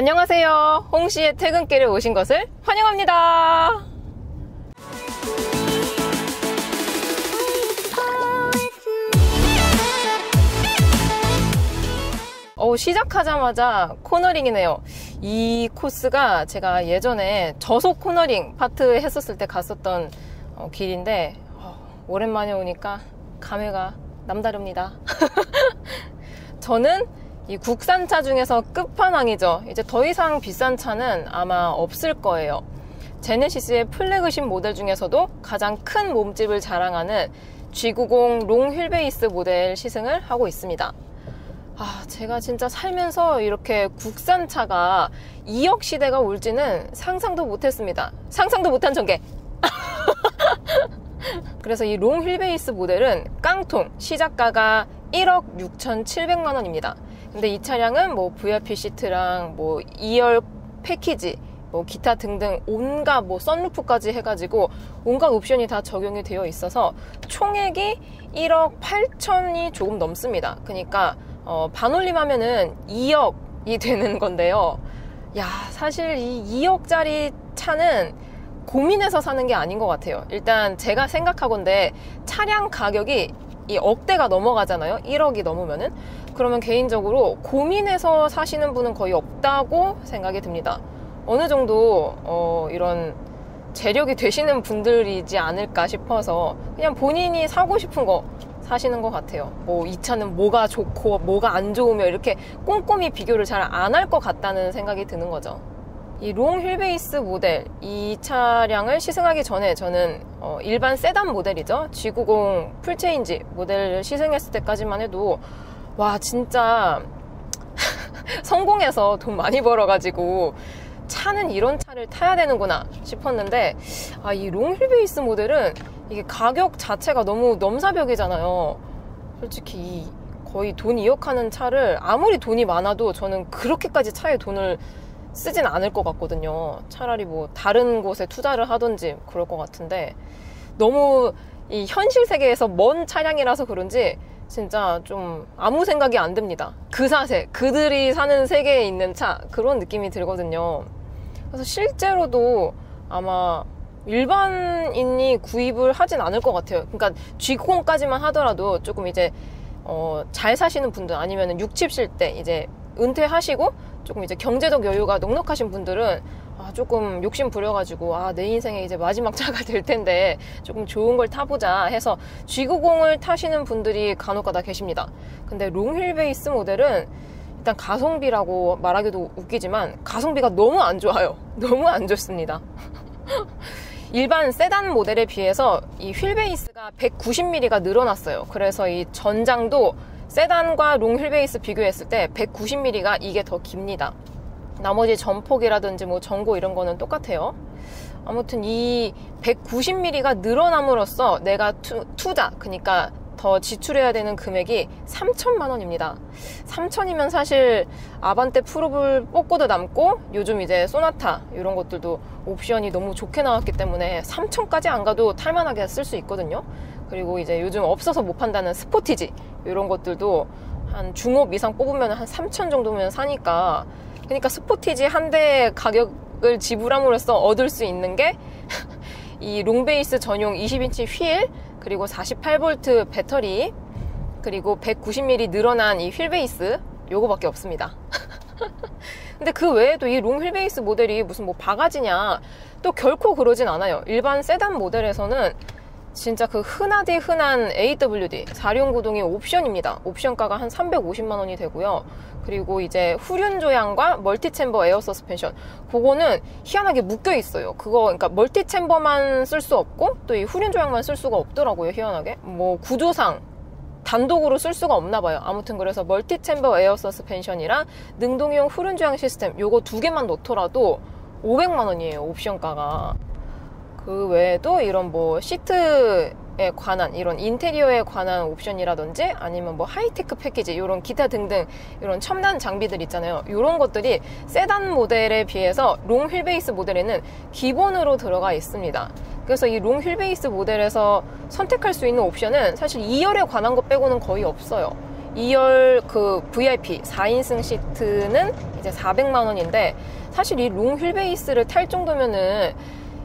안녕하세요. 홍씨의 퇴근길에 오신 것을 환영합니다. 어, 시작하자마자 코너링이네요. 이 코스가 제가 예전에 저속 코너링 파트 했었을 때 갔었던 어, 길인데 어, 오랜만에 오니까 감회가 남다릅니다. 저는 이 국산차 중에서 끝판왕이죠. 이제 더 이상 비싼 차는 아마 없을 거예요. 제네시스의 플래그십 모델 중에서도 가장 큰 몸집을 자랑하는 G90 롱 휠베이스 모델 시승을 하고 있습니다. 아, 제가 진짜 살면서 이렇게 국산차가 2억 시대가 올지는 상상도 못했습니다. 상상도 못한 전개. 그래서 이 롱 휠베이스 모델은 깡통 시작가가 1억 6,700만 원입니다. 근데 이 차량은 뭐 VIP 시트랑 뭐 2열 패키지 뭐 기타 등등 온갖 뭐 썬루프까지 해가지고 온갖 옵션이 다 적용이 되어 있어서 총액이 1억 8천이 조금 넘습니다. 그러니까 어, 반올림하면은 2억이 되는 건데요. 야 사실 이 2억짜리 차는 고민해서 사는 게 아닌 것 같아요. 일단 제가 생각하건데 차량 가격이 이 억대가 넘어가잖아요. 1억이 넘으면은 그러면 개인적으로 고민해서 사시는 분은 거의 없다고 생각이 듭니다. 어느 정도 어, 이런 재력이 되시는 분들이지 않을까 싶어서 그냥 본인이 사고 싶은 거 사시는 것 같아요. 뭐 이 차는 뭐가 좋고 뭐가 안 좋으며 이렇게 꼼꼼히 비교를 잘 안 할 것 같다는 생각이 드는 거죠. 이 롱 휠베이스 모델 이 차량을 시승하기 전에 저는 어, 일반 세단 모델이죠 G90 풀체인지 모델을 시승했을 때까지만 해도 와 진짜 성공해서 돈 많이 벌어가지고 차는 이런 차를 타야 되는구나 싶었는데 아, 이 롱 휠베이스 모델은 이게 가격 자체가 너무 넘사벽이잖아요 솔직히 거의 돈 2억 하는 차를 아무리 돈이 많아도 저는 그렇게까지 차에 돈을 쓰진 않을 것 같거든요. 차라리 뭐 다른 곳에 투자를 하든지 그럴 것 같은데 너무 이 현실 세계에서 먼 차량이라서 그런지 진짜 좀 아무 생각이 안 듭니다. 그 사세, 그들이 사는 세계에 있는 차 그런 느낌이 들거든요. 그래서 실제로도 아마 일반인이 구입을 하진 않을 것 같아요. 그러니까 G90까지만 하더라도 조금 이제 어, 잘 사시는 분들 아니면 60, 70대 이제 은퇴하시고 조금 이제 경제적 여유가 넉넉하신 분들은 아, 조금 욕심 부려가지고 아, 내 인생에 이제 마지막 차가 될 텐데 조금 좋은 걸 타보자 해서 G90을 타시는 분들이 간혹가다 계십니다. 근데 롱 휠베이스 모델은 일단 가성비라고 말하기도 웃기지만 가성비가 너무 안 좋아요. 너무 안 좋습니다. 일반 세단 모델에 비해서 이 휠베이스가 190mm가 늘어났어요. 그래서 이 전장도 세단과 롱 휠베이스 비교했을 때 190mm가 이게 더 깁니다. 나머지 전폭이라든지 뭐 전고 이런 거는 똑같아요. 아무튼 이 190mm가 늘어남으로써 내가 투, 투자, 그러니까 더 지출해야 되는 금액이 3천만 원입니다. 3천이면 사실 아반떼 풀옵 뽑고도 남고 요즘 이제 소나타 이런 것들도 옵션이 너무 좋게 나왔기 때문에 3천까지 안 가도 탈만하게 쓸 수 있거든요. 그리고 이제 요즘 없어서 못 판다는 스포티지 이런 것들도 한 중옵 이상 뽑으면 한 3천 정도면 사니까 그러니까 스포티지 한 대 가격을 지불함으로써 얻을 수 있는 게 이 롱베이스 전용 20인치 휠 그리고 48V 배터리 그리고 190mm 늘어난 이 휠베이스 요거밖에 없습니다. 근데 그 외에도 이 롱 휠베이스 모델이 무슨 뭐 바가지냐 또 결코 그러진 않아요. 일반 세단 모델에서는 진짜 그 흔하디 흔한 AWD 4륜구동이 옵션입니다. 옵션가가 한 350만 원이 되고요. 그리고 이제 후륜 조향과 멀티 챔버 에어 서스펜션 그거는 희한하게 묶여 있어요. 그거 그러니까 멀티 챔버만 쓸 수 없고 또 이 후륜 조향만 쓸 수가 없더라고요. 희한하게 뭐 구조상 단독으로 쓸 수가 없나 봐요. 아무튼 그래서 멀티 챔버 에어 서스펜션이랑 능동형 후륜 조향 시스템 요거 두 개만 넣더라도 500만 원이에요. 옵션가가. 그 외에도 이런 뭐 시트 에 관한 이런 인테리어에 관한 옵션이라든지 아니면 뭐 하이테크 패키지 이런 기타 등등 이런 첨단 장비들 있잖아요. 이런 것들이 세단 모델에 비해서 롱 휠베이스 모델에는 기본으로 들어가 있습니다. 그래서 이 롱 휠베이스 모델에서 선택할 수 있는 옵션은 사실 2열에 관한 것 빼고는 거의 없어요. 2열 그 VIP 4인승 시트는 이제 400만 원인데 사실 이 롱 휠베이스를 탈 정도면은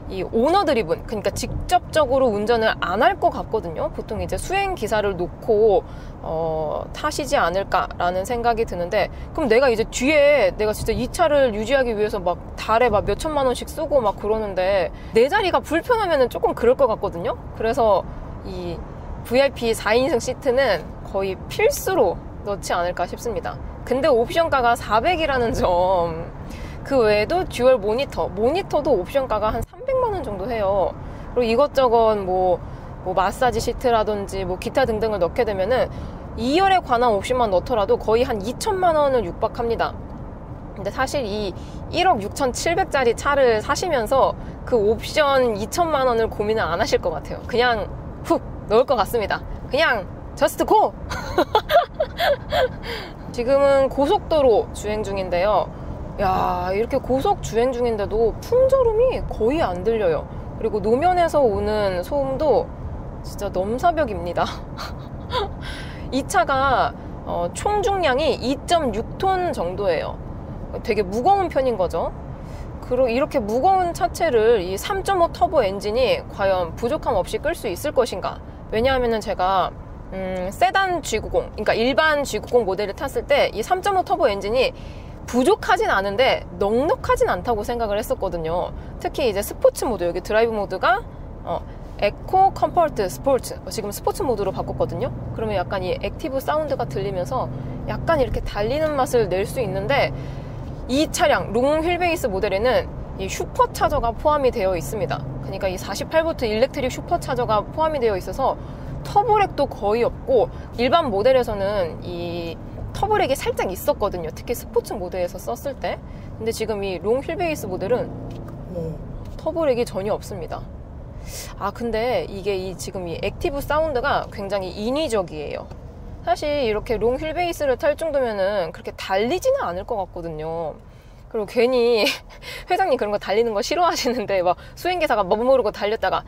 이 owner driven 그러니까 직접적으로 운전을 안 할 것 같거든요. 보통 이제 수행 기사를 놓고 어, 타시지 않을까라는 생각이 드는데 그럼 내가 이제 뒤에 내가 진짜 이 차를 유지하기 위해서 막 달에 막 몇 천만 원씩 쓰고 막 그러는데 내 자리가 불편하면은 조금 그럴 것 같거든요. 그래서 이 VIP 4인승 시트는 거의 필수로 넣지 않을까 싶습니다. 근데 옵션가가 400이라는 점. 그 외에도 dual 모니터, 모니터도 옵션가가 한 300만 원 정도 해요. 그리고 이것저것 뭐, 뭐 마사지 시트라든지 뭐 기타 등등을 넣게 되면은 2열에 관한 옵션만 넣더라도 거의 한 2천만 원을 육박합니다. 근데 사실 이 1억 6,700짜리 차를 사시면서 그 옵션 2천만 원을 고민을 안 하실 것 같아요. 그냥 훅 넣을 것 같습니다. 그냥 just go! 지금은 고속도로 주행 중인데요. 야, 이렇게 고속 주행 중인데도 풍절음이 거의 안 들려요. 그리고 노면에서 오는 소음도 진짜 넘사벽입니다. 이 차가 어, 총 중량이 2.6톤 정도예요. 되게 무거운 편인 거죠. 그리고 이렇게 무거운 차체를 이 3.5 터보 엔진이 과연 부족함 없이 끌 수 있을 것인가? 왜냐하면 제가 음, 세단 G90, 그러니까 일반 G90 모델을 탔을 때 이 3.5 터보 엔진이 부족하진 않은데 넉넉하진 않다고 생각을 했었거든요. 특히 이제 스포츠 모드, 여기 드라이브 모드가 어, eco comfort 스포츠 지금 스포츠 모드로 바꿨거든요. 그러면 약간 이 active 사운드가 들리면서 약간 이렇게 달리는 맛을 낼 수 있는데 이 차량 long wheelbase 모델에는 이 슈퍼차저가 포함이 되어 있습니다. 그러니까 이 48V electric supercharger가 포함이 되어 있어서 turbo lag도 거의 없고 일반 모델에서는 이 turbo lag이 살짝 있었거든요. 특히 스포츠 모드에서 썼을 때. 근데 지금 이 long wheelbase 모델은 뭐 turbo lag이 전혀 없습니다. 아 근데 이게 이 지금 이 active 사운드가 굉장히 인위적이에요. 사실 이렇게 long wheelbase를 탈 정도면은 그렇게 달리지는 않을 것 같거든요. 그리고 괜히 회장님 그런 거 달리는 거 싫어하시는데 막 수행기사가 머무르고 달렸다가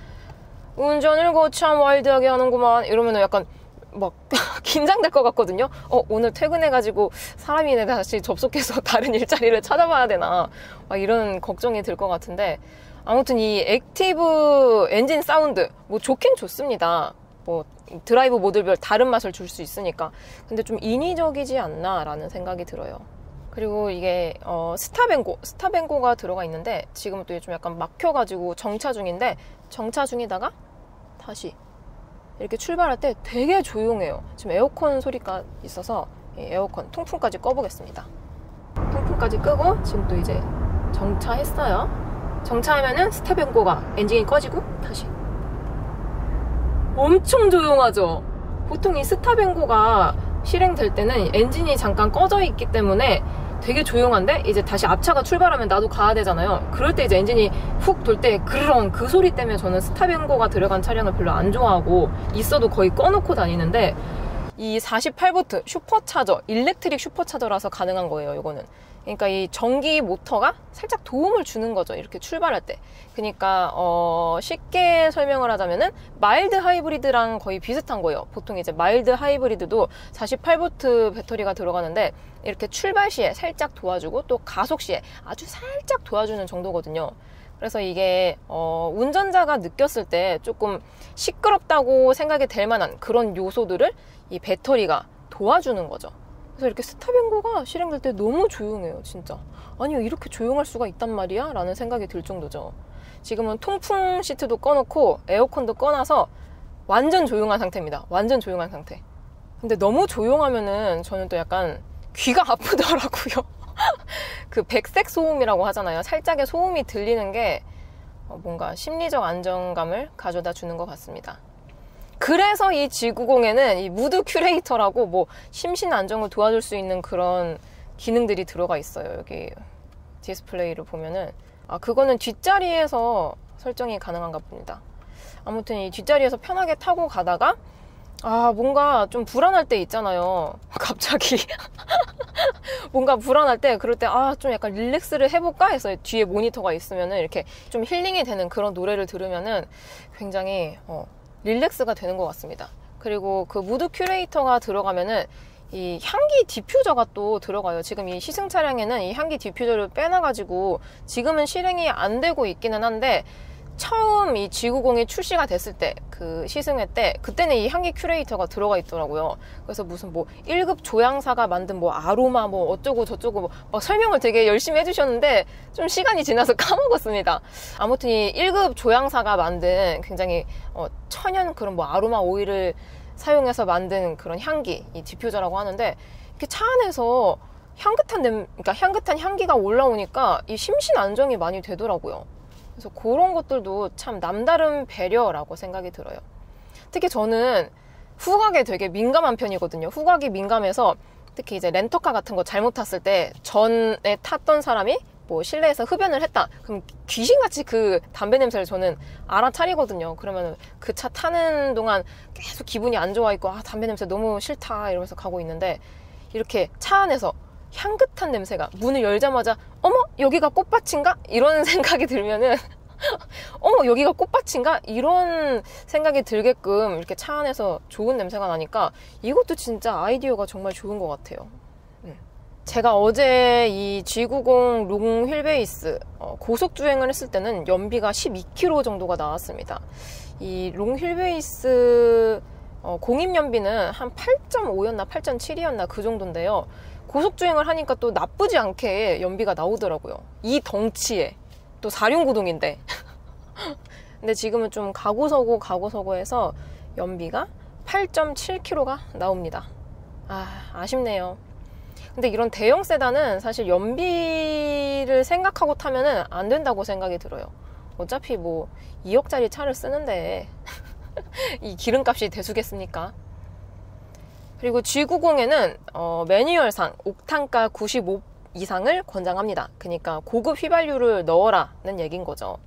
운전을 거참 와일드하게 하는구만 이러면은 약간 막 긴장될 것 같거든요. 어 오늘 퇴근해가지고 사람인 다시 접속해서 다른 일자리를 찾아봐야 되나 막 이런 걱정이 들 것 같은데 아무튼 이 active 엔진 사운드 뭐 좋긴 좋습니다. 뭐 드라이브 모드별 다른 맛을 줄 수 있으니까 근데 좀 인위적이지 않나라는 생각이 들어요. 그리고 이게 어, 스타뱅고 스타뱅고가 들어가 있는데 지금 또 좀 약간 막혀가지고 정차 중인데 정차 중이다가 다시 이렇게 출발할 때 되게 조용해요. 지금 에어컨 소리가 있어서 에어컨 통풍까지 꺼보겠습니다. 통풍까지 끄고 지금 또 이제 정차했어요. 정차하면은 스타뱅고가 엔진이 꺼지고 다시 엄청 조용하죠. 보통 이 스타뱅고가 실행될 때는 엔진이 잠깐 꺼져 있기 때문에 되게 조용한데 이제 다시 앞차가 출발하면 나도 가야 되잖아요. 그럴 때 이제 엔진이 훅 돌 때 그르렁 그 소리 때문에 저는 stop and go가 들어간 차량을 별로 안 좋아하고 있어도 거의 꺼놓고 다니는데 이 48V supercharger, electric supercharger라서 가능한 거예요, 이거는. 그러니까 이 전기 모터가 살짝 도움을 주는 거죠. 이렇게 출발할 때. 그러니까 어 쉽게 설명을 하자면은 mild 하이브리드랑 거의 비슷한 거예요. 보통 이제 mild 하이브리드도 48V 배터리가 들어가는데 이렇게 출발 시에 살짝 도와주고 또 가속 시에 아주 살짝 도와주는 정도거든요. 그래서 이게 어, 운전자가 느꼈을 때 조금 시끄럽다고 생각이 될 만한 그런 요소들을 이 배터리가 도와주는 거죠. 그래서 이렇게 스타뱅고가 실행될 때 너무 조용해요, 진짜. 아니, 이렇게 조용할 수가 있단 말이야? 라는 생각이 들 정도죠. 지금은 통풍 시트도 꺼놓고 에어컨도 꺼놔서 완전 조용한 상태입니다. 완전 조용한 상태. 근데 너무 조용하면은 저는 또 약간 귀가 아프더라고요. 그 백색 소음이라고 하잖아요. 살짝의 소음이 들리는 게 뭔가 심리적 안정감을 가져다 주는 것 같습니다. 그래서 이 G90에는 이 무드 큐레이터라고 뭐 심신 안정을 도와줄 수 있는 그런 기능들이 들어가 있어요. 여기 디스플레이를 보면은 아 그거는 뒷자리에서 설정이 가능한가 봅니다. 아무튼 이 뒷자리에서 편하게 타고 가다가 아 뭔가 좀 불안할 때 있잖아요. 갑자기 뭔가 불안할 때 그럴 때 아 좀 약간 relax를 해볼까 해서 뒤에 모니터가 있으면은 이렇게 좀 힐링이 되는 그런 노래를 들으면은 굉장히 어, relax가 되는 것 같습니다. 그리고 그 무드 큐레이터가 들어가면은 이 향기 디퓨저가 또 들어가요. 지금 이 시승 차량에는 이 향기 디퓨저를 빼놔가지고 지금은 실행이 안 되고 있기는 한데 처음 이 G90이 출시가 됐을 때 그 시승회 때 그때는 이 향기 큐레이터가 들어가 있더라고요. 그래서 무슨 뭐 1급 조향사가 만든 뭐 아로마 뭐 어쩌고 저쩌고 뭐 막 설명을 되게 열심히 해주셨는데 좀 시간이 지나서 까먹었습니다. 아무튼 이 1급 조향사가 만든 굉장히 어 천연 그런 뭐 아로마 오일을 사용해서 만든 그런 향기, 이 디퓨저라고 하는데 이렇게 차 안에서 향긋한 냄, 그러니까 향긋한 향기가 올라오니까 이 심신 안정이 많이 되더라고요. 그래서 그런 것들도 참 남다른 배려라고 생각이 들어요. 특히 저는 후각에 되게 민감한 편이거든요. 후각이 민감해서 특히 이제 렌터카 같은 거 잘못 탔을 때 전에 탔던 사람이 뭐 실내에서 흡연을 했다. 그럼 귀신같이 그 담배 냄새를 저는 알아차리거든요. 그러면 그 차 타는 동안 계속 기분이 안 좋아 있고 아 담배 냄새 너무 싫다 이러면서 가고 있는데 이렇게 차 안에서 향긋한 냄새가 문을 열자마자 어머 여기가 꽃밭인가 이런 생각이 들면은 어머 여기가 꽃밭인가 이런 생각이 들게끔 이렇게 차 안에서 좋은 냄새가 나니까 이것도 진짜 아이디어가 정말 좋은 것 같아요. 음. 제가 어제 이 G90 long wheelbase 어, 고속 주행을 했을 때는 연비가 12km 정도가 나왔습니다. 이 long wheelbase 어, 공인 연비는 한 8.5였나 8.7이었나 그 정도인데요. 고속주행을 하니까 또 나쁘지 않게 연비가 나오더라고요. 이 덩치에. 또 사륜구동인데. 근데 지금은 좀 가고 서고 가고 서고 해서 연비가 8.7km가 나옵니다. 아, 아쉽네요. 근데 이런 대형 세단은 사실 연비를 생각하고 타면은 안 된다고 생각이 들어요. 어차피 뭐 2억짜리 차를 쓰는데 이 기름값이 대수겠습니까? 그리고 G90에는 어, 매뉴얼상 옥탄가 95 이상을 권장합니다. 그러니까 고급 휘발유를 넣어라는 얘기인 거죠.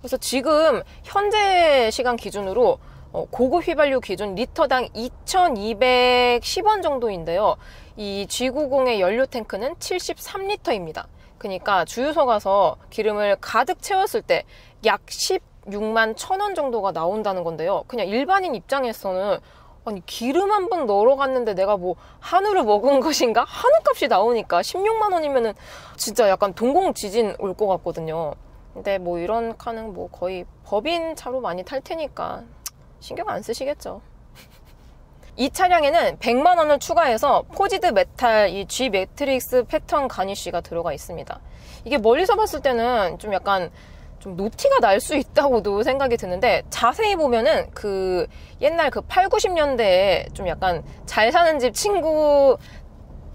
그래서 지금 현재 시간 기준으로 어, 고급 휘발유 기준 리터당 2,210원 정도인데요. 이 G90의 연료 탱크는 73리터입니다. 그러니까 주유소 가서 기름을 가득 채웠을 때 약 16만 1천원 정도가 나온다는 건데요. 그냥 일반인 입장에서는 아니 기름 한 번 넣으러 갔는데 내가 뭐 한우를 먹은 것인가? 한우값이 나오니까 16만 원이면은 진짜 약간 동공 지진 올 것 같거든요. 근데 뭐 이런 카는 뭐 거의 법인 차로 많이 탈 테니까 신경 안 쓰시겠죠. 이 차량에는 100만 원을 추가해서 forged metal 이 G 매트릭스 패턴 가니쉬가 들어가 있습니다. 이게 멀리서 봤을 때는 좀 약간 좀 노티가 날 수 있다고도 생각이 드는데 자세히 보면은 그 옛날 그 8, 90년대에 좀 약간 잘 사는 집 친구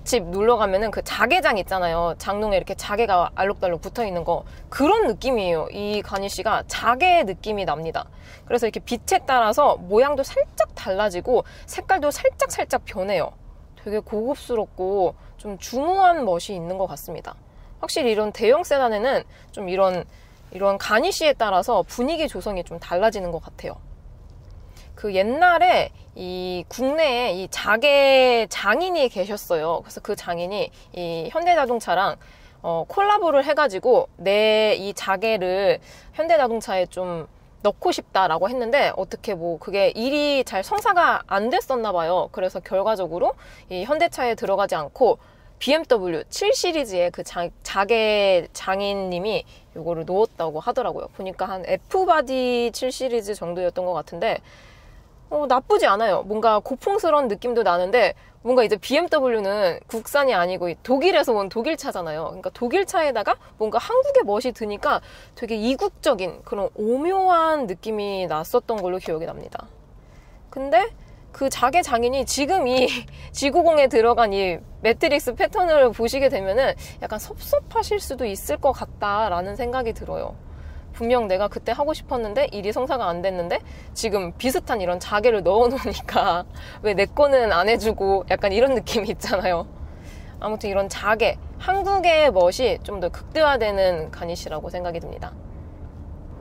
집 놀러 가면은 그 자개장 있잖아요. 장롱에 이렇게 자개가 알록달록 붙어 있는 거. 그런 느낌이에요. 이 가니쉬가 자개 느낌이 납니다. 그래서 이렇게 빛에 따라서 모양도 살짝 달라지고 색깔도 살짝 살짝 변해요. 되게 고급스럽고 좀 중후한 멋이 있는 것 같습니다. 확실히 이런 대형 세단에는 좀 이런 이런 가니쉬에 따라서 분위기 조성이 좀 달라지는 것 같아요. 그 옛날에 이 국내에 이 자개 장인이 계셨어요. 그래서 그 장인이 이 현대자동차랑 어, 콜라보를 해가지고 내 이 자개를 현대자동차에 좀 넣고 싶다라고 했는데 어떻게 뭐 그게 일이 잘 성사가 안 됐었나 봐요. 그래서 결과적으로 이 현대차에 들어가지 않고 BMW 7 시리즈의 그 자, 자개 장인님이 이거를 놓았다고 하더라고요. 보니까 한 F바디 7 시리즈 정도였던 것 같은데 어, 나쁘지 않아요. 뭔가 고풍스러운 느낌도 나는데 뭔가 이제 BMW는 국산이 아니고 독일에서 온 독일 차잖아요. 그러니까 독일 차에다가 뭔가 한국의 멋이 드니까 되게 이국적인 그런 오묘한 느낌이 났었던 걸로 기억이 납니다. 근데 그 자개 장인이 지금 이 G90에 들어간 이 매트릭스 패턴을 보시게 되면은 약간 섭섭하실 수도 있을 것 같다라는 생각이 들어요. 분명 내가 그때 하고 싶었는데 일이 성사가 안 됐는데 지금 비슷한 이런 자개를 넣어 놓으니까 왜 내 거는 안 해주고 약간 이런 느낌이 있잖아요. 아무튼 이런 자개, 한국의 멋이 좀 더 극대화되는 garnish라고 생각이 듭니다.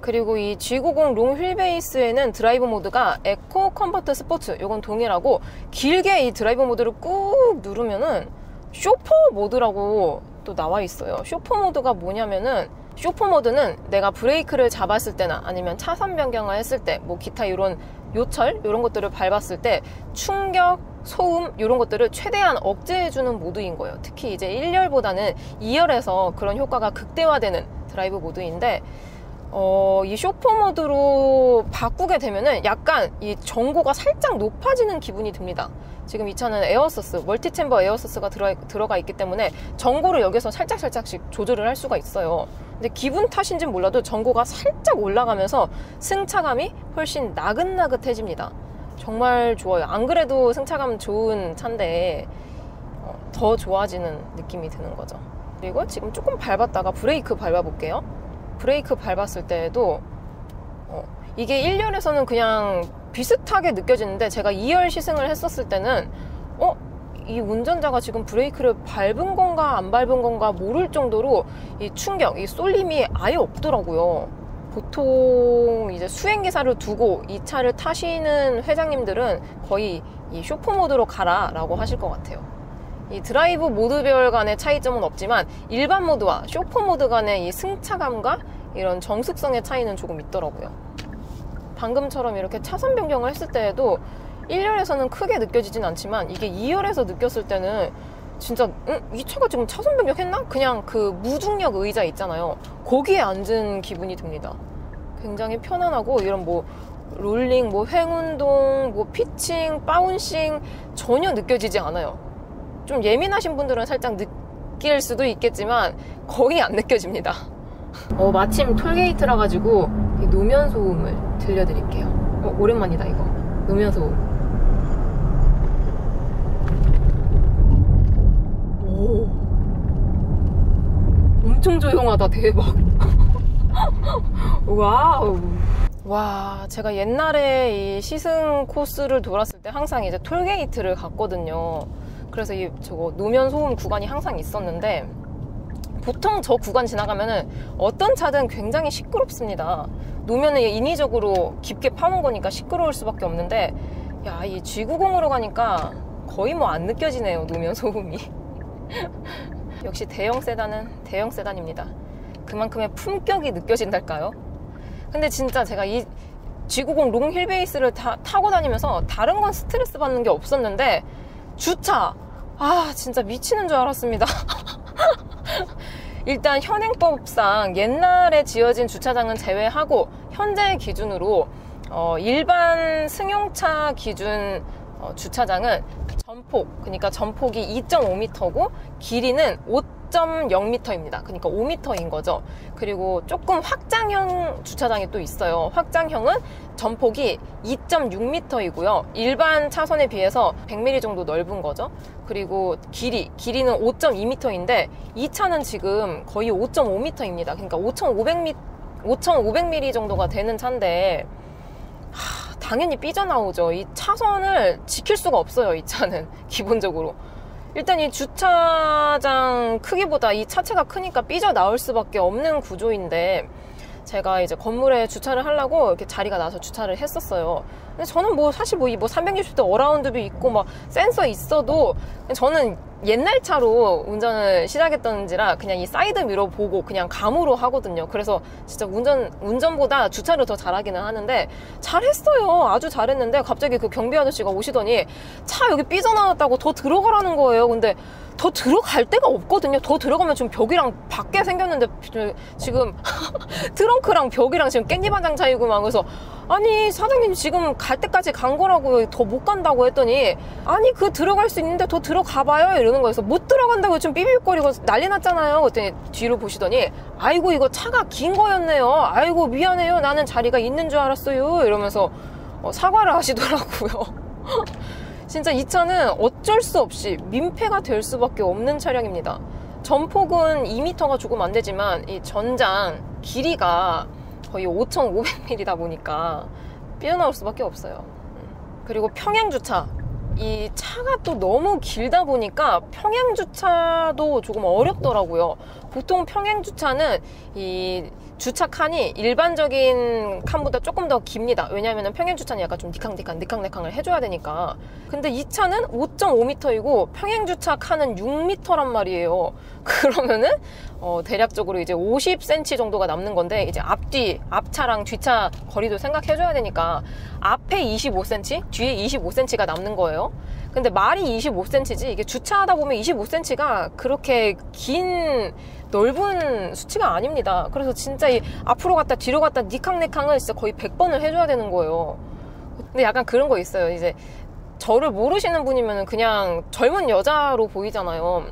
그리고 이 G90 long wheelbase에는 드라이브 모드가 eco comfort sports 요건 동일하고 길게 이 드라이브 모드를 꾹 누르면은 chauffeur mode라고 또 나와 있어요 chauffeur mode가 뭐냐면은 chauffeur mode는 내가 브레이크를 잡았을 때나 아니면 차선 변경을 했을 때 뭐 기타 이런 요철 이런 것들을 밟았을 때 충격 소음 이런 것들을 최대한 억제해주는 모드인 거예요. 특히 이제 1열보다는 2열에서 그런 효과가 극대화되는 드라이브 모드인데 어, 이 chauffeur mode로 바꾸게 되면은 약간 이 전고가 살짝 높아지는 기분이 듭니다. 지금 이 차는 air sus, multi-chamber air sus가 들어, 들어가 있기 때문에 전고를 여기서 살짝살짝씩 조절을 할 수가 있어요. 근데 기분 탓인지는 몰라도 전고가 살짝 올라가면서 승차감이 훨씬 나긋나긋해집니다. 정말 좋아요. 안 그래도 승차감 좋은 차인데 어, 더 좋아지는 느낌이 드는 거죠. 그리고 지금 조금 밟았다가 브레이크 밟아볼게요. 브레이크 밟았을 때에도 어, 이게 1열에서는 그냥 비슷하게 느껴지는데 제가 2열 시승을 했었을 때는 어? 이 운전자가 지금 브레이크를 밟은 건가 안 밟은 건가 모를 정도로 이 충격, 이 쏠림이 아예 없더라고요. 보통 이제 수행기사를 두고 이 차를 타시는 회장님들은 거의 이 chauffeur mode로 가라 라고 하실 것 같아요. 이 드라이브 모드별 간의 차이점은 없지만 일반 모드와 chauffeur mode 간의 이 승차감과 이런 정숙성의 차이는 조금 있더라고요. 방금처럼 이렇게 차선 변경을 했을 때에도 1열에서는 크게 느껴지진 않지만 이게 2열에서 느꼈을 때는 진짜 응? 이 차가 지금 차선 변경했나? 그냥 그 무중력 의자 있잖아요. 거기에 앉은 기분이 듭니다. 굉장히 편안하고 이런 뭐 롤링, 뭐 횡운동, 뭐 피칭, 바운싱 전혀 느껴지지 않아요. 좀 예민하신 분들은 살짝 느낄 수도 있겠지만 거의 안 느껴집니다. 어, 마침 톨게이트라 가지고 노면 소음을 들려드릴게요. 어, 오랜만이다 이거. 노면 소음. 오. 엄청 조용하다 대박. wow. 와, 제가 옛날에 이 시승 코스를 돌았을 때 항상 이제 톨게이트를 갔거든요. 그래서 이 저거 노면 소음 구간이 항상 있었는데 보통 저 구간 지나가면은 어떤 차든 굉장히 시끄럽습니다. 노면은 인위적으로 깊게 파놓은 거니까 시끄러울 수밖에 없는데 야, 이 G90으로 가니까 거의 뭐 안 느껴지네요. 노면 소음이. 역시 대형 세단은 대형 세단입니다. 그만큼의 품격이 느껴진달까요? 근데 진짜 제가 이 G90 long wheelbase를 타, 타고 다니면서 다른 건 스트레스 받는 게 없었는데 주차 아 진짜 미치는 줄 알았습니다. 일단 현행법상 옛날에 지어진 주차장은 제외하고 현재 기준으로 어, 일반 승용차 기준 어, 주차장은 전폭 그러니까 전폭이 2.5m고 길이는 5.0m입니다. 그러니까 5m인 거죠. 그리고 조금 확장형 주차장이 또 있어요. 확장형은 전폭이 2.6m이고요. 일반 차선에 비해서 100mm 정도 넓은 거죠. 그리고 길이, 길이는 5.2m인데 이 차는 지금 거의 5.5m입니다. 그러니까 5,500m, 5,500mm 정도가 되는 차인데 하, 당연히 삐져나오죠. 이 차선을 지킬 수가 없어요. 이 차는 기본적으로. 일단 이 주차장 크기보다 이 차체가 크니까 삐져나올 수밖에 없는 구조인데 제가 이제 건물에 주차를 하려고 이렇게 자리가 나서 주차를 했었어요. 근데 저는 뭐 사실 뭐 이 뭐 360도 around도 있고 막 센서 있어도 저는 옛날 차로 운전을 시작했던지라 그냥 이 사이드 미러 보고 그냥 감으로 하거든요. 그래서 진짜 운전 운전보다 주차를 더 잘하기는 하는데 잘했어요. 아주 잘했는데 갑자기 그 경비 아저씨가 오시더니 차 여기 삐져나왔다고 더 들어가라는 거예요. 근데 더 들어갈 데가 없거든요. 더 들어가면 지금 벽이랑 박게 생겼는데 지금 트렁크랑 벽이랑 지금 깻잎 한 장 차이고 막 그래서 아니 사장님 지금 갈 때까지 간 거라고 더 못 간다고 했더니 아니 그 들어갈 수 있는데 더 들어가 봐요 이러는 거여서 못 들어간다고 지금 삐삐거리고 난리 났잖아요. 그랬더니 뒤로 보시더니 아이고 이거 차가 긴 거였네요. 아이고 미안해요. 나는 자리가 있는 줄 알았어요. 이러면서 어, 사과를 하시더라고요. 진짜 이 차는 어쩔 수 없이 민폐가 될 수밖에 없는 차량입니다. 전폭은 2m가 조금 안 되지만 이 전장 길이가 거의 5,500mm다 보니까 삐어나올 수밖에 없어요. 그리고 평행 주차. 이 차가 또 너무 길다 보니까 평행 주차도 조금 어렵더라고요. 보통 평행 주차는 이 주차 칸이 일반적인 칸보다 조금 더 깁니다. 왜냐하면 평행 주차는 약간 좀 니캉니캉 니캉니캉을 해줘야 되니까. 근데 이 차는 5.5m이고 평행 주차 칸은 6m란 말이에요. 그러면은 어, 대략적으로 이제 50cm 정도가 남는 건데 이제 앞뒤 앞차랑 뒤차 거리도 생각해줘야 되니까 앞에 25cm, 뒤에 25cm가 남는 거예요. 근데 말이 25cm지 이게 주차하다 보면 25cm가 그렇게 긴 넓은 수치가 아닙니다. 그래서 진짜 이 앞으로 갔다 뒤로 갔다 니캉네캉을 진짜 거의 100번을 해줘야 되는 거예요. 근데 약간 그런 거 있어요. 이제 저를 모르시는 분이면 그냥 젊은 여자로 보이잖아요.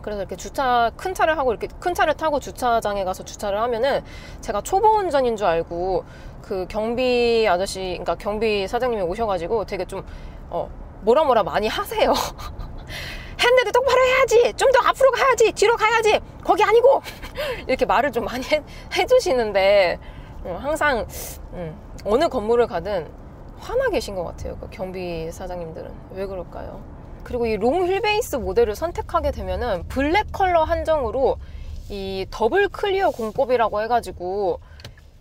그래서 이렇게 주차 큰 차를 하고 이렇게 큰 차를 타고 주차장에 가서 주차를 하면은 제가 초보 운전인 줄 알고 그 경비 아저씨 그러니까 경비 사장님이 오셔가지고 되게 좀 어, 뭐라 뭐라 많이 하세요. 핸들도 똑바로 해야지. 좀 더 앞으로 가야지. 뒤로 가야지. 거기 아니고. 이렇게 말을 좀 많이 해, 해주시는데, 음, 항상, 음, 어느 건물을 가든 화나 계신 것 같아요. 그 경비 사장님들은. 왜 그럴까요? 그리고 이 long wheelbase 모델을 선택하게 되면은 블랙 컬러 한정으로 이 double clear 공법이라고 해가지고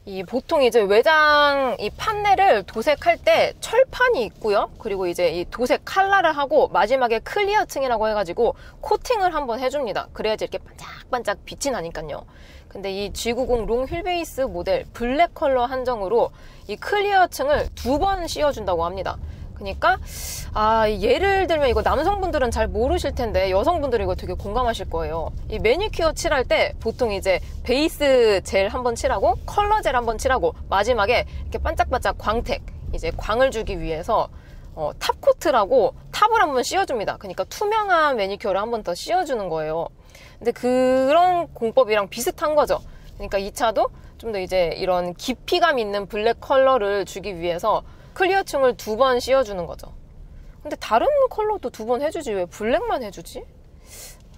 이 보통 이제 외장 이 판넬을 도색할 때 철판이 있고요. 그리고 이제 이 도색 칼라를 하고 마지막에 clear 층이라고 해가지고 코팅을 한번 해줍니다. 그래야지 이렇게 반짝반짝 빛이 나니까요. 근데 이 G90 long wheelbase 모델 블랙 컬러 한정으로 이 clear 층을 두 번 씌워준다고 합니다. 그러니까 아 예를 들면 이거 남성분들은 잘 모르실 텐데 여성분들은 이거 되게 공감하실 거예요. 이 매니큐어 칠할 때 보통 이제 base gel 한번 칠하고 color gel 한번 칠하고 마지막에 이렇게 반짝반짝 광택 이제 광을 주기 위해서 어, top coat라고 top을 한번 씌워줍니다. 그러니까 투명한 매니큐어를 한번 더 씌워주는 거예요. 근데 그런 공법이랑 비슷한 거죠. 그러니까 이 차도 좀 더 이제 이런 깊이감 있는 블랙 컬러를 주기 위해서 clear층을 두 번 씌워주는 거죠. 근데 다른 컬러도 두 번 해주지 왜 블랙만 해주지?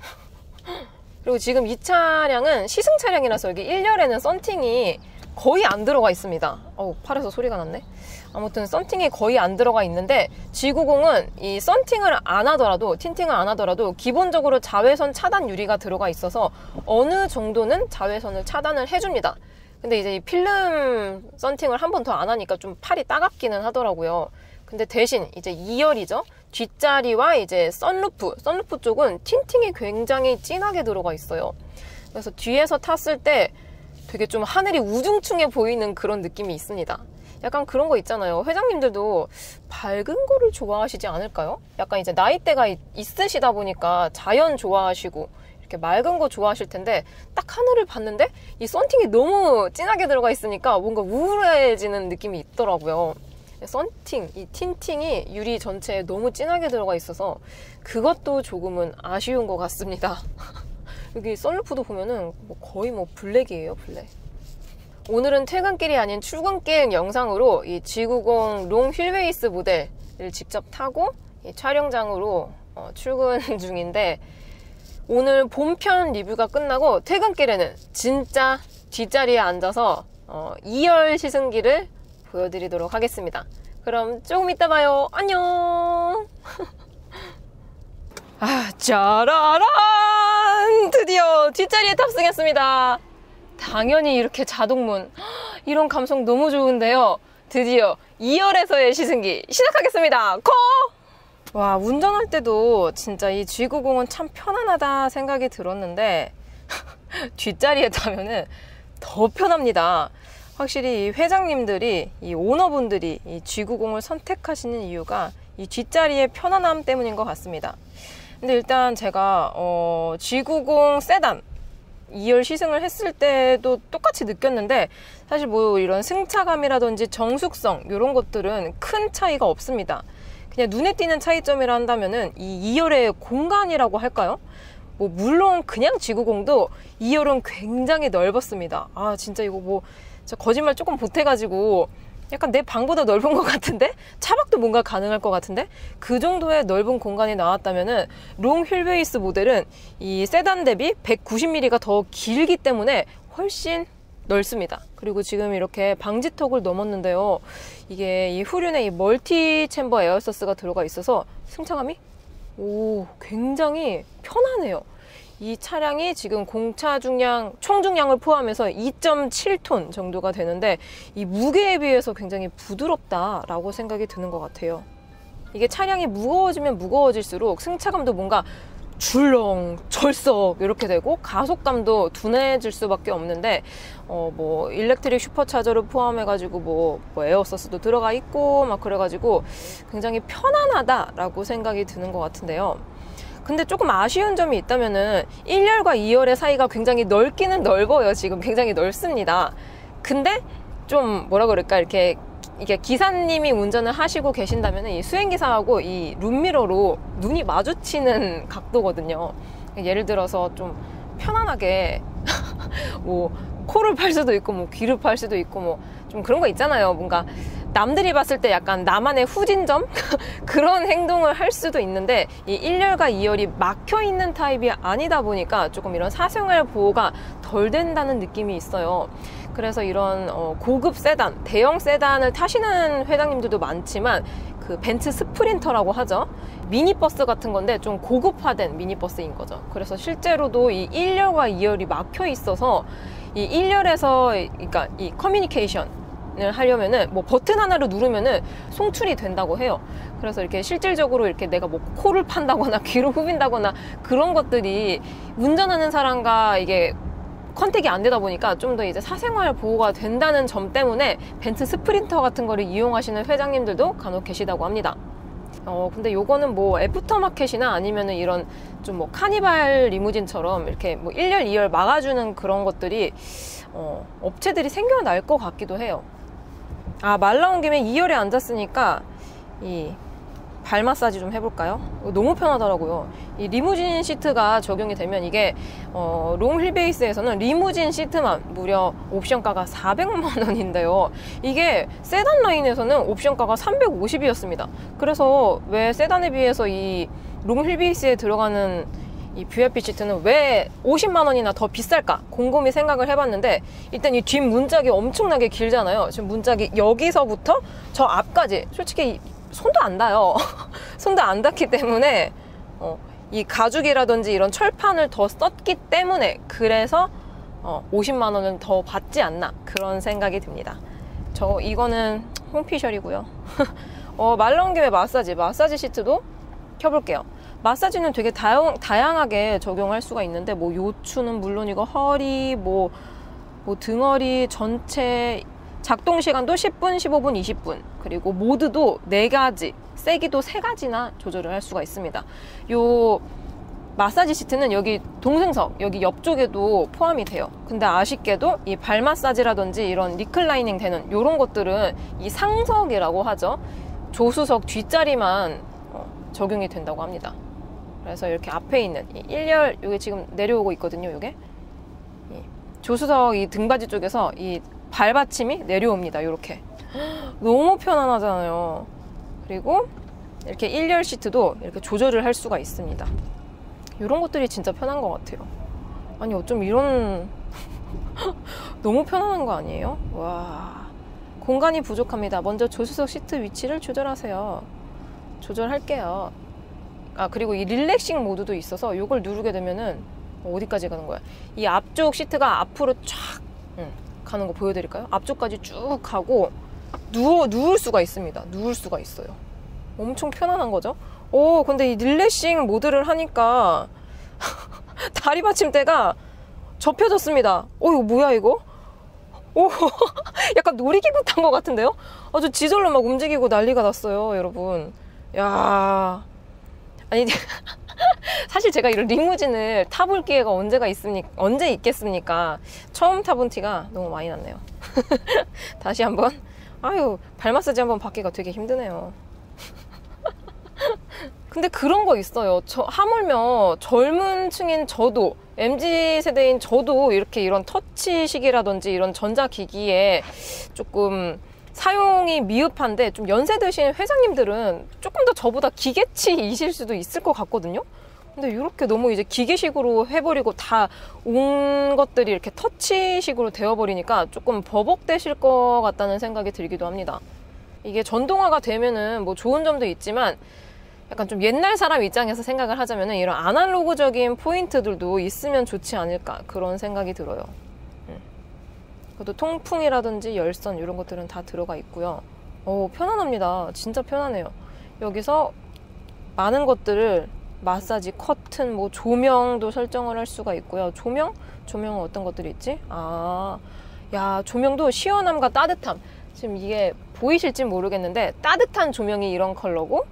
그리고 지금 이 차량은 시승 차량이라서 여기 1열에는 썬팅이 거의 안 들어가 있습니다. 어우, 팔에서 소리가 났네. 아무튼 썬팅이 거의 안 들어가 있는데 G90은 이 썬팅을 안 하더라도 tinting을 안 하더라도 기본적으로 자외선 차단 유리가 들어가 있어서 어느 정도는 자외선을 차단을 해줍니다. 근데 이제 이 필름 썬팅을 한 번 더 안 하니까 좀 팔이 따갑기는 하더라고요. 근데 대신 이제 2열이죠. 뒷자리와 이제 썬루프, 썬루프 쪽은 틴팅이 굉장히 진하게 들어가 있어요. 그래서 뒤에서 탔을 때 되게 좀 하늘이 우중충해 보이는 그런 느낌이 있습니다. 약간 그런 거 있잖아요. 회장님들도 밝은 거를 좋아하시지 않을까요? 약간 이제 나이대가 있 으시다 보니까 자연 좋아하시고 이렇게 맑은 거 좋아하실 텐데 딱 하늘을 봤는데 이 썬팅이 너무 진하게 들어가 있으니까 뭔가 우울해지는 느낌이 있더라고요. 썬팅, 이 tinting이 유리 전체에 너무 진하게 들어가 있어서 그것도 조금은 아쉬운 것 같습니다. 여기 썬루프도 보면은 뭐 거의 뭐 블랙이에요, 블랙. 오늘은 퇴근길이 아닌 출근길 영상으로 이 G90 long wheelbase 모델을 직접 타고 촬영장으로 어, 출근 중인데 오늘 본편 리뷰가 끝나고 퇴근길에는 진짜 뒷자리에 앉아서 어, 2열 시승기를 보여드리도록 하겠습니다. 그럼 조금 이따 봐요. 안녕! 아, 짜라란! 드디어 뒷자리에 탑승했습니다. 당연히 이렇게 자동문. 이런 감성 너무 좋은데요. 드디어 2열에서의 시승기 시작하겠습니다. 코! 와 운전할 때도 진짜 이 G90은 참 편안하다 생각이 들었는데 뒷자리에 타면은 더 편합니다. 확실히 이 회장님들이 이 오너분들이 이 G90을 선택하시는 이유가 이 뒷자리의 편안함 때문인 것 같습니다. 근데 일단 제가 어 G90 세단 2열 시승을 했을 때도 똑같이 느꼈는데 사실 뭐 이런 승차감이라든지 정숙성 이런 것들은 큰 차이가 없습니다. 그냥 눈에 띄는 차이점이라 한다면은 이 2열의 공간이라고 할까요? 뭐 물론 그냥 지구공도 2열은 굉장히 넓었습니다. 아 진짜 이거 뭐 거짓말 조금 보태가지고 약간 내 방보다 넓은 것 같은데 차박도 뭔가 가능할 것 같은데 그 정도의 넓은 공간이 나왔다면은 롱 휠베이스 모델은 이 세단 대비 190mm가 더 길기 때문에 훨씬 넓습니다. 그리고 지금 이렇게 방지턱을 넘었는데요. 이게 이 후륜에 이 멀티 챔버 에어서스가 들어가 있어서 승차감이 오 굉장히 편하네요. 이 차량이 지금 공차 중량, 총 중량을 포함해서 2.7톤 정도가 되는데 이 무게에 비해서 굉장히 부드럽다라고 생각이 드는 것 같아요. 이게 차량이 무거워지면 무거워질수록 승차감도 뭔가 줄렁 절석 이렇게 되고 가속감도 둔해질 수밖에 없는데 어 뭐 일렉트릭 슈퍼차저를 포함해 가지고 뭐, 뭐 에어서스도 들어가 있고 막 그래 가지고 굉장히 편안하다라고 생각이 드는 것 같은데요. 근데 조금 아쉬운 점이 있다면은 1열과 2열의 사이가 굉장히 넓기는 넓어요. 지금 굉장히 넓습니다. 근데 좀 뭐라 그럴까 이렇게 이게 기사님이 운전을 하시고 계신다면 이 수행기사하고 이 룸미러로 눈이 마주치는 각도거든요. 예를 들어서 좀 편안하게 뭐 코를 팔 수도 있고 뭐 귀를 팔 수도 있고 뭐 좀 그런 거 있잖아요. 뭔가 남들이 봤을 때 약간 나만의 후진점 그런 행동을 할 수도 있는데 이 1열과 2열이 막혀 있는 타입이 아니다 보니까 조금 이런 사생활 보호가 덜 된다는 느낌이 있어요. 그래서 이런 어, 고급 세단, 대형 세단을 타시는 회장님들도 많지만 그 벤츠 스프린터라고 하죠. 미니버스 같은 건데 좀 고급화된 미니버스인 거죠. 그래서 실제로도 이 1열과 2열이 막혀 있어서 이 1열에서 그러니까 이 커뮤니케이션 을 하려면은 뭐 버튼 하나를 누르면은 송출이 된다고 해요. 그래서 이렇게 실질적으로 이렇게 내가 뭐 코를 판다거나 귀를 후빈다거나 그런 것들이 운전하는 사람과 이게 contact이 안 되다 보니까 좀 더 이제 사생활 보호가 된다는 점 때문에 벤츠 스프린터 같은 거를 이용하시는 회장님들도 간혹 계시다고 합니다. 어, 근데 요거는 뭐 aftermarket이나 아니면은 이런 좀 뭐 카니발 리무진처럼 이렇게 뭐 1열, 2열 막아주는 그런 것들이 어, 업체들이 생겨날 것 같기도 해요. 아, 말 나온 김에 2열에 앉았으니까 이 발 마사지 좀 해볼까요? 너무 편하더라고요. 이 리무진 시트가 적용이 되면 이게 어, long wheelbase에서는 리무진 시트만 무려 옵션가가 400만 원인데요. 이게 세단 라인에서는 옵션가가 350이었습니다. 그래서 왜 세단에 비해서 이롱 휠베이스에 들어가는 이 VIP 시트는 왜 50만 원이나 더 비쌀까 곰곰이 생각을 해봤는데 일단 이 뒷 문짝이 엄청나게 길잖아요. 지금 문짝이 여기서부터 저 앞까지 솔직히 손도 안 닿아요. 손도 안 닿기 때문에 어, 이 가죽이라든지 이런 철판을 더 썼기 때문에 그래서 어, 50만 원은 더 받지 않나 그런 생각이 듭니다. 저 이거는 홈피셜이고요. 어, 말 나온 김에 마사지, 마사지 시트도 켜볼게요. 마사지는 되게 다양, 다양하게 적용할 수가 있는데 뭐 요추는 물론이고 허리, 뭐, 뭐 등허리 전체 작동 시간도 10분, 15분, 20분. 그리고 모드도 4가지, 세기도 3가지나 조절을 할 수가 있습니다. 요 마사지 시트는 여기 동승석, 여기 옆쪽에도 포함이 돼요. 근데 아쉽게도 이 발 마사지라든지 이런 reclining 되는 이런 것들은 이 상석이라고 하죠. 조수석 뒷자리만 어, 적용이 된다고 합니다. 그래서 이렇게 앞에 있는 이 1열, 이게 지금 내려오고 있거든요, 이게. 조수석 이 등받이 쪽에서 이 발받침이 내려옵니다. 이렇게 너무 편안하잖아요. 그리고 이렇게 1열 시트도 이렇게 조절을 할 수가 있습니다. 이런 것들이 진짜 편한 것 같아요. 아니 어쩜 이런 너무 편안한 거 아니에요? 와 공간이 부족합니다. 먼저 조수석 시트 위치를 조절하세요. 조절할게요. 아 그리고 이 릴렉싱 모드도 있어서 이걸 누르게 되면은 어디까지 가는 거야? 이 앞쪽 시트가 앞으로 쫙 응. 가는 거 보여드릴까요? 앞쪽까지 쭉 가고 누워, 누울 수가 있습니다. 누울 수가 있어요. 엄청 편안한 거죠? 오, 근데 이 릴레싱 모드를 하니까 다리 받침대가 접혀졌습니다. 오, 이거 뭐야, 이거? 오, 약간 놀이기구 탄 것 같은데요? 아주 지절로 막 움직이고 난리가 났어요, 여러분. 야 아니, 사실 제가 이런 리무진을 타볼 기회가 언제가 있습니까? 언제 있겠습니까? 처음 타본 티가 너무 많이 났네요. 다시 한번. 아유, 발 마사지 한번 받기가 되게 힘드네요. 근데 그런 거 있어요. 저, 하물며 젊은 층인 저도, MZ 세대인 저도 이렇게 이런 터치식이라든지 이런 전자기기에 조금 사용이 미흡한데 좀 연세 드신 회장님들은 조금 더 저보다 기계치이실 수도 있을 것 같거든요. 근데 이렇게 너무 이제 기계식으로 해버리고 다 온 것들이 이렇게 터치식으로 되어버리니까 조금 버벅대실 것 같다는 생각이 들기도 합니다. 이게 전동화가 되면은 뭐 좋은 점도 있지만 약간 좀 옛날 사람 입장에서 생각을 하자면은 이런 아날로그적인 포인트들도 있으면 좋지 않을까 그런 생각이 들어요. 그래도 통풍이라든지 열선 이런 것들은 다 들어가 있고요. 오, 편안합니다. 진짜 편안해요. 여기서 많은 것들을 마사지 커튼, 뭐 조명도 설정을 할 수가 있고요. 조명? 조명은 어떤 것들이 있지? 아, 야, 조명도 시원함과 따뜻함. 지금 이게 보이실지 모르겠는데 따뜻한 조명이 이런 컬러고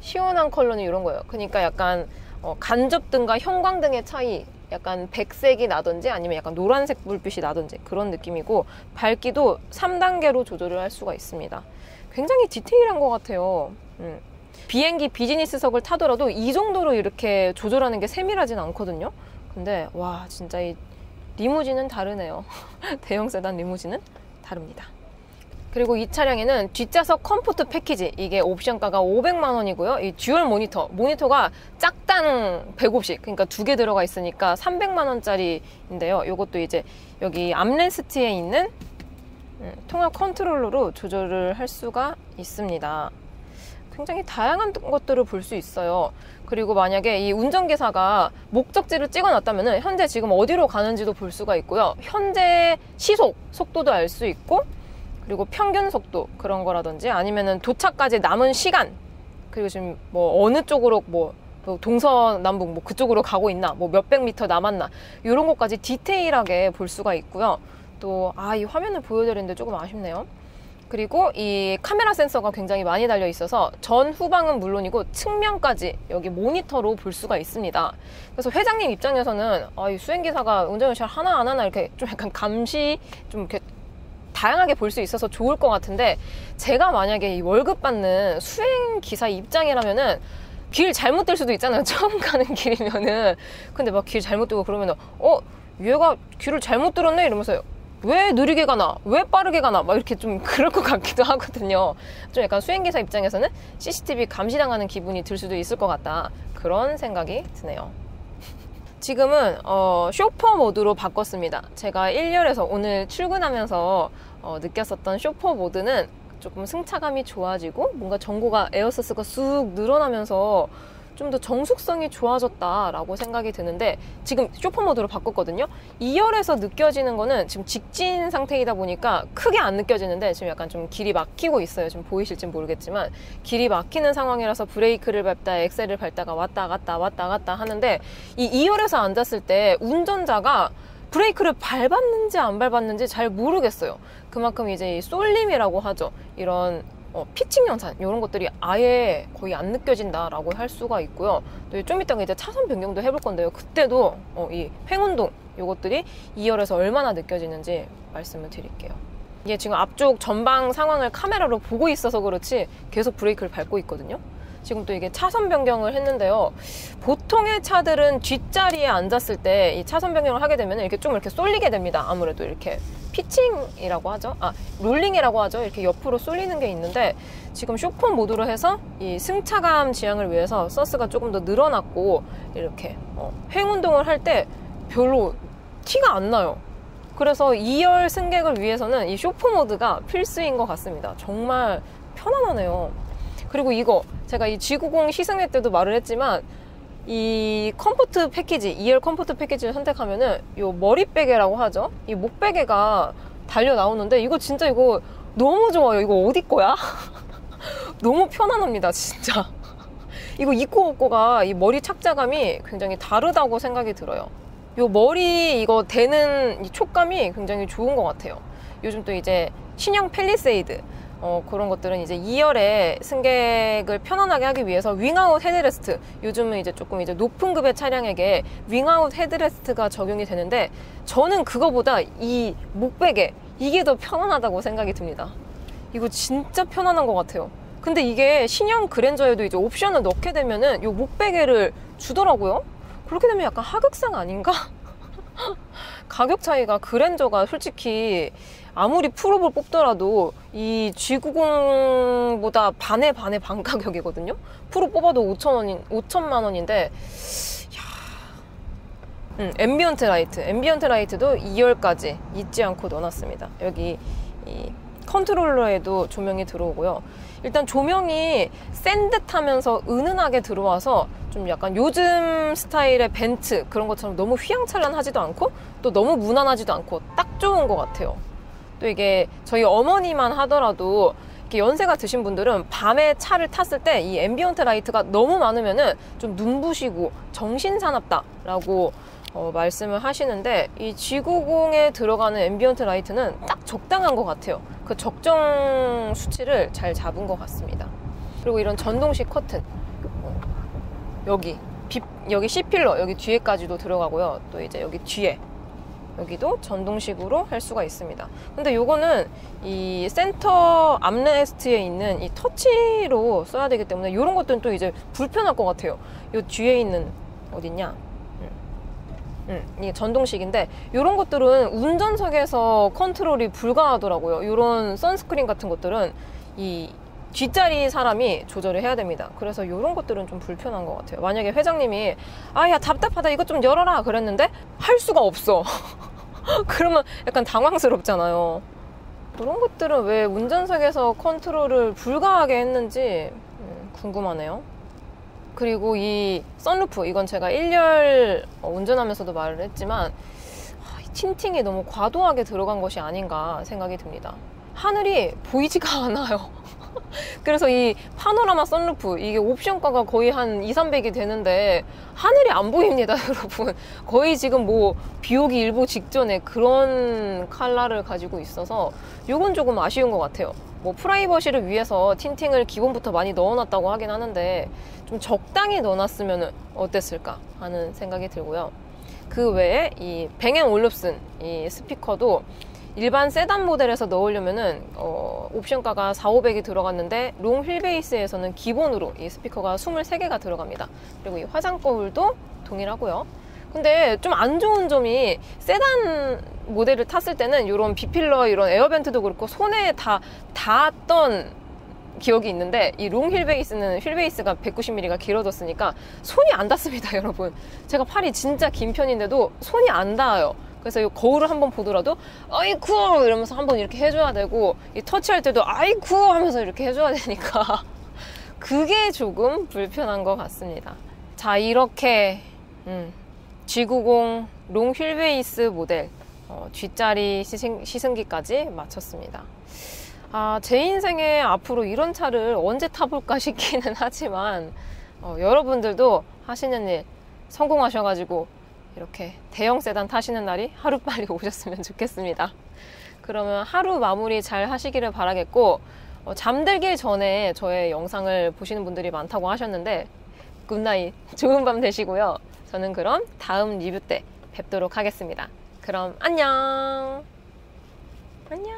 시원한 컬러는 이런 거예요. 그러니까 약간 어, 간접등과 형광등의 차이 약간 백색이 나든지 아니면 약간 노란색 불빛이 나든지 그런 느낌이고 밝기도 3단계로 조절을 할 수가 있습니다. 굉장히 디테일한 것 같아요. 음. 비행기 비즈니스석을 타더라도 이 정도로 이렇게 조절하는 게 세밀하진 않거든요. 근데 와 진짜 이 리무진은 다르네요. 대형 세단 리무진은 다릅니다. 그리고 이 차량에는 뒷좌석 comfort 패키지 이게 옵션가가 500만 원이고요. 이 듀얼 모니터 모니터가 짝당 150 그러니까 두 개 들어가 있으니까 300만 원짜리인데요. 이것도 이제 여기 armrest에 있는 음, 통합 컨트롤러로 조절을 할 수가 있습니다. 굉장히 다양한 것들을 볼 수 있어요. 그리고 만약에 이 운전기사가 목적지를 찍어놨다면 현재 지금 어디로 가는지도 볼 수가 있고요. 현재 시속, 속도도 알 수 있고 그리고 평균 속도 그런 거라든지 아니면은 도착까지 남은 시간 그리고 지금 뭐 어느 쪽으로 뭐, 뭐 동서남북 뭐 그쪽으로 가고 있나 뭐 몇백 미터 남았나 이런 것까지 디테일하게 볼 수가 있고요. 또 아 이 화면을 보여드리는데 조금 아쉽네요. 그리고 이 카메라 센서가 굉장히 많이 달려 있어서 전 후방은 물론이고 측면까지 여기 모니터로 볼 수가 있습니다. 그래서 회장님 입장에서는 아, 이 수행기사가 운전을 잘 하나 안 하나? 이렇게 좀 약간 감시 좀 이렇게 다양하게 볼 수 있어서 좋을 것 같은데 제가 만약에 이 월급 받는 수행 기사 입장이라면은 길 잘못 들 수도 있잖아요. 처음 가는 길이면은 근데 막 길 잘못 들고 그러면은 어 얘가 길을 잘못 들었네 이러면서 왜 느리게 가나 왜 빠르게 가나 막 이렇게 좀 그럴 것 같기도 하거든요. 좀 약간 수행기사 입장에서는 CCTV 감시당하는 기분이 들 수도 있을 것 같다 그런 생각이 드네요. 지금은 어, 쇼퍼 모드로 바꿨습니다. 제가 1열에서 오늘 출근하면서 어, 느꼈었던 쇼퍼 모드는 조금 승차감이 좋아지고 뭔가 전고가 에어서스가 쑥 늘어나면서 좀 더 정숙성이 좋아졌다라고 생각이 드는데 지금 쇼퍼 모드로 바꿨거든요. 2열에서 느껴지는 거는 지금 직진 상태이다 보니까 크게 안 느껴지는데 지금 약간 좀 길이 막히고 있어요. 지금 보이실지 모르겠지만 길이 막히는 상황이라서 브레이크를 밟다 엑셀을 밟다가 왔다 갔다 왔다 갔다 하는데 이 2열에서 앉았을 때 운전자가 브레이크를 밟았는지 안 밟았는지 잘 모르겠어요. 그만큼 이제 이 쏠림이라고 하죠. 이런 어, 피칭 연산 이런 것들이 아예 거의 안 느껴진다라고 할 수가 있고요. 또 좀 이따가 이제 차선 변경도 해볼 건데요. 그때도 어, 이 횡운동 이것들이 2열에서 얼마나 느껴지는지 말씀을 드릴게요. 이게 지금 앞쪽 전방 상황을 카메라로 보고 있어서 그렇지 계속 브레이크를 밟고 있거든요. 지금 또 이게 차선 변경을 했는데요. 보통의 차들은 뒷자리에 앉았을 때 이 차선 변경을 하게 되면 이렇게 좀 이렇게 쏠리게 됩니다. 아무래도 이렇게 피칭이라고 하죠. 아, 롤링이라고 하죠. 이렇게 옆으로 쏠리는 게 있는데 지금 chauffeur 모드로 해서 이 승차감 지향을 위해서 서스가 조금 더 늘어났고 이렇게 어, 횡 운동을 할 때 별로 티가 안 나요. 그래서 2열 승객을 위해서는 이 chauffeur 모드가 필수인 것 같습니다. 정말 편안하네요. 그리고 이거 제가 이 G90 시승회 때도 말을 했지만 이 comfort 패키지 2열 comfort 패키지를 선택하면은 요 머리 베개라고 하죠? 이 목 베개가 달려 나오는데 이거 진짜 이거 너무 좋아요. 이거 어디 거야? 너무 편안합니다 진짜. 이거 있고 없고가 이 머리 착좌감이 굉장히 다르다고 생각이 들어요. 요 머리 이거 이 촉감이 굉장히 좋은 것 같아요. 요즘 또 이제 신형 팰리세이드 어, 그런 것들은 이제 2열에 승객을 편안하게 하기 위해서 wing-out headrest. 요즘은 이제 조금 이제 높은 급의 차량에게 wing-out headrest가 적용이 되는데 저는 그거보다 이 목베개 이게 더 편안하다고 생각이 듭니다. 이거 진짜 편안한 것 같아요. 근데 이게 신형 그랜저에도 이제 옵션을 넣게 되면은 요 목베개를 주더라고요. 그렇게 되면 약간 하극상 아닌가? 가격 차이가 그랜저가 솔직히 아무리 풀옵을 뽑더라도 이 G90보다 반의 반의 반 가격이거든요. 풀로 뽑아도 5천 원인 5천만 원인데 음, ambient light, ambient light도 2열까지 잊지 않고 넣어놨습니다. 여기 이 컨트롤러에도 조명이 들어오고요. 일단 조명이 센 듯하면서 은은하게 들어와서 좀 약간 요즘 스타일의 벤츠 그런 것처럼 너무 휘황찬란하지도 않고 또 너무 무난하지도 않고 딱 좋은 것 같아요. 또 이게 저희 어머니만 하더라도 이렇게 연세가 드신 분들은 밤에 차를 탔을 때 이 ambient light가 너무 많으면은 좀 눈부시고 정신사납다라고 어, 말씀을 하시는데 이 G90에 들어가는 ambient light는 딱 적당한 것 같아요. 그 적정 수치를 잘 잡은 것 같습니다. 그리고 이런 전동식 커튼 어, 여기 빗, 여기 C pillar 여기 뒤에까지도 들어가고요. 또 이제 여기 뒤에 여기도 전동식으로 할 수가 있습니다. 근데 요거는 이 센터 armrest에 있는 이 터치로 써야 되기 때문에 이런 것들은 또 이제 불편할 것 같아요. 요 뒤에 있는 어딨냐? 음, 음, 이게 전동식인데 이런 것들은 운전석에서 컨트롤이 불가하더라고요. 이런 sunscreen 같은 것들은 이 뒷자리 사람이 조절을 해야 됩니다. 그래서 이런 것들은 좀 불편한 것 같아요. 만약에 회장님이 아 야 답답하다 이것 좀 열어라 그랬는데 할 수가 없어. 그러면 약간 당황스럽잖아요. 그런 것들은 왜 운전석에서 컨트롤을 불가하게 했는지 음, 궁금하네요. 그리고 이 썬루프 이건 제가 1열 운전하면서도 말을 했지만 아, 이 틴팅이 너무 과도하게 들어간 것이 아닌가 생각이 듭니다. 하늘이 보이지가 않아요. 그래서 이 파노라마 썬루프 이게 옵션가가 거의 한 2, 300이 되는데 하늘이 안 보입니다, 여러분. 거의 지금 뭐 비오기 일보 직전에 그런 칼라를 가지고 있어서 이건 조금 아쉬운 것 같아요. 뭐 프라이버시를 위해서 tinting을 기본부터 많이 넣어놨다고 하긴 하는데 좀 적당히 넣어놨으면 어땠을까 하는 생각이 들고요. 그 외에 이 뱅앤올룹슨 이 스피커도 일반 세단 모델에서 넣으려면은 어, 옵션가가 4, 500이 들어갔는데 long wheelbase에서는 기본으로 이 스피커가 23개가 들어갑니다. 그리고 이 화장 거울도 동일하고요. 근데 좀 안 좋은 점이 세단 모델을 탔을 때는 이런 비필러 이런 에어벤트도 그렇고 손에 다 닿았던 기억이 있는데 이롱 휠베이스는 휠베이스가 190mm가 길어졌으니까 손이 안 닿습니다 여러분 제가 팔이 진짜 긴 편인데도 손이 안 닿아요 그래서 이 거울을 한번 보더라도 아이쿠 이러면서 한번 이렇게 해줘야 되고 이 터치할 때도 아이쿠 하면서 이렇게 해줘야 되니까 그게 조금 불편한 것 같습니다. 자 이렇게 음, G90 롱 휠베이스 모델 어, 뒷자리 시승, 시승기까지 마쳤습니다. 아, 제 인생에 앞으로 이런 차를 언제 타볼까 싶기는 하지만 어, 여러분들도 하시는 일 성공하셔가지고 이렇게 대형 세단 타시는 날이 하루빨리 오셨으면 좋겠습니다. 그러면 하루 마무리 잘 하시기를 바라겠고 어, 잠들기 전에 저의 영상을 보시는 분들이 많다고 하셨는데 good night 좋은 밤 되시고요. 저는 그럼 다음 리뷰 때 뵙도록 하겠습니다. 그럼 안녕 안녕